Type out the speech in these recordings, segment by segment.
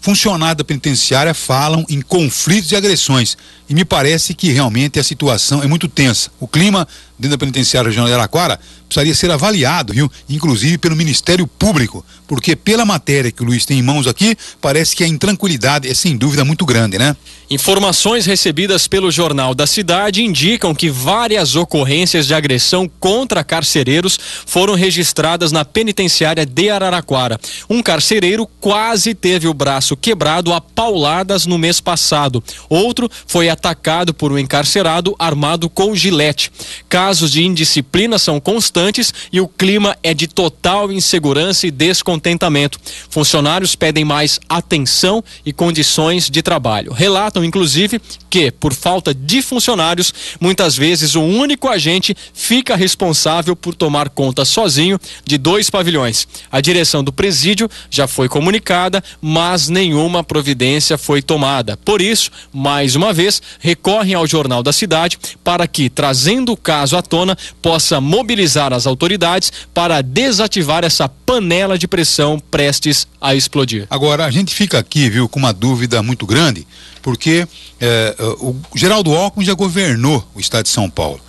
Funcionários da penitenciária falam em conflitos e agressões. E me parece que realmente a situação é muito tensa. O clima dentro da penitenciária regional de Araquara precisaria ser avaliado, viu? Inclusive pelo Ministério Público, porque pela matéria que o Luiz tem em mãos aqui, parece que a intranquilidade é sem dúvida muito grande, né? Informações recebidas pelo Jornal da Cidade indicam que várias ocorrências de agressão contra carcereiros foram registradas na penitenciária de Araraquara. Um carcereiro quase teve o braço quebrado a pauladas no mês passado. Outro foi atacado por um encarcerado armado com gilete. Casos de indisciplina são constantes e o clima é de total insegurança e descontentamento. Funcionários pedem mais atenção e condições de trabalho. Relatam, inclusive, que, por falta de funcionários, muitas vezes o único agente fica responsável por tomar conta sozinho de dois pavilhões. A direção do presídio já foi comunicada, mas nenhuma providência foi tomada. Por isso, mais uma vez, recorrem ao Jornal da Cidade para que, trazendo o caso à tona, possa mobilizar as autoridades para desativar essa panela de pressão prestes a explodir. Agora, a gente fica aqui, viu, com uma dúvida muito grande, porque eh, o Geraldo Alckmin já governou o estado de São Paulo.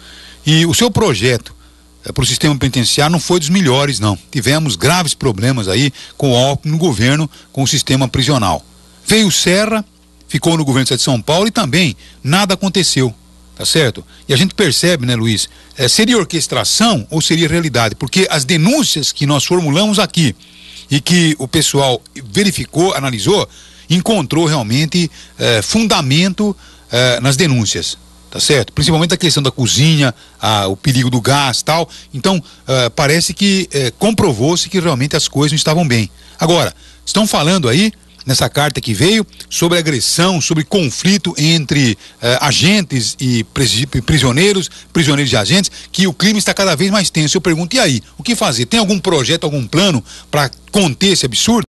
E o seu projeto para o sistema penitenciário não foi dos melhores, não. Tivemos graves problemas aí com o Alckmin no governo, com o sistema prisional. Veio o Serra, ficou no governo de São Paulo e também nada aconteceu tá certo? E a gente percebe, né, Luiz, é, seria orquestração ou seria realidade? Porque as denúncias que nós formulamos aqui e que o pessoal verificou, analisou, encontrou realmente é, fundamento é, nas denúncias, tá certo? Principalmente a questão da cozinha, a, o perigo do gás tal. Então, é, parece que é, comprovou-se que realmente as coisas não estavam bem. Agora, estão falando aí nessa carta que veio sobre agressão, sobre conflito entre eh, agentes e prisioneiros, prisioneiros e agentes, que o clima está cada vez mais tenso. Eu pergunto, e aí? O que fazer? Tem algum projeto, algum plano para conter esse absurdo?